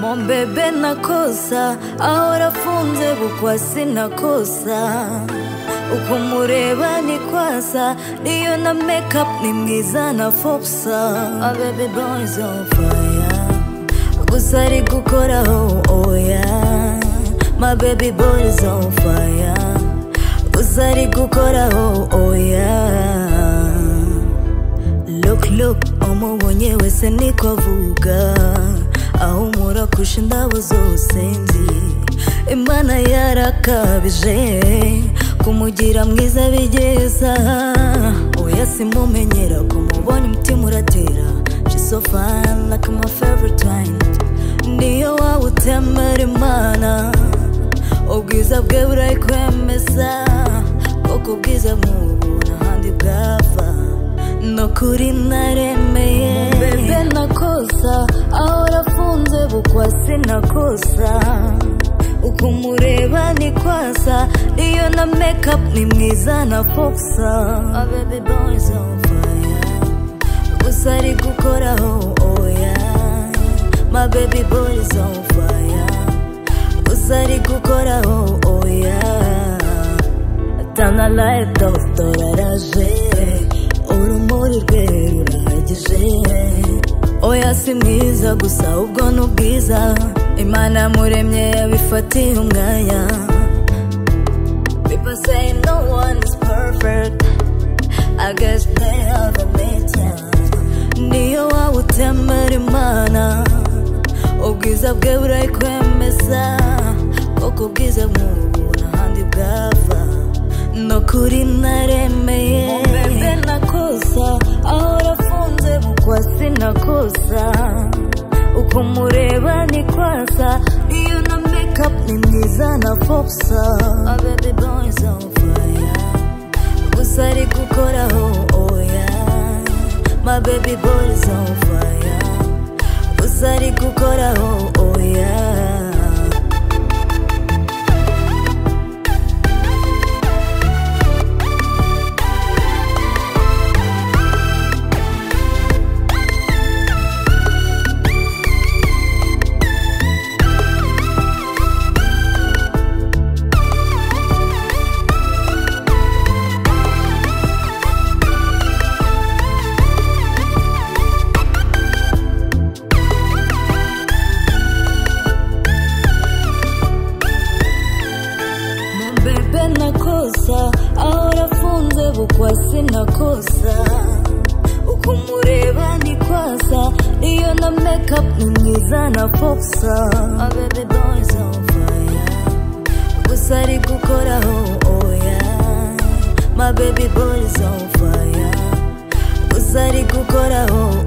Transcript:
Mombebe nakosa ahora afunze bukwa sinakosa. Uko mureba ni kwasa niyo na makeup ni mwiza na fopsa. A baby boy is on fire. Gusa ari gukoraho oya My baby boy is on fire. Gusa ari gukoraho oya Look look umubonye wese niko avuga ahumura kurusha indabo zose nzi imana yarakabije kumugira mwiza bigeza. Oya simumenyera kumubona umutima uratera. So fine like my favorite wine. Niyo waba utemera imana ubwiza bwe burayikwemeza. Kuko ubwiza nk'ubu n'ahandi bwava. No kuri naremeye bukwa sinakosa uko umureba ni kwasa. Niyo na makeup ni mwiza na fopsa A oh, baby is on fire. Gusa ari gukoraho oya oh, My baby boy is on fire. Gusa ari gukoraho oya oh, Tana light doctor si mwiza gusa ubwo ni ubwiza. Imana yamuremye yabifatiye umwanya. People say no one is perfect. I guess they have a meter niyo waba utemera imana. Ubwiza bwe burayikwemeza. Kuko ubwiza nk'ubu n'ahandi bwava. No kuri naremeye. Bebe nakosa ahora afunze bukwa sinakosa uko mureba ni kwasa iyo na makeup ni mwiza na fopsa A oh, baby boy is on fire. Gusa ari gukoraho oh, oya My baby boy is on fire. Gusa ari gukoraho oh, oya yangu kwa sina kosa. Ukumureba ni kwasa iyo na makeup ni na na foksa oh, abebe boys on fire. Kusari kukora gukoraho oya. My baby boys on fire. Gusa ari gukoraho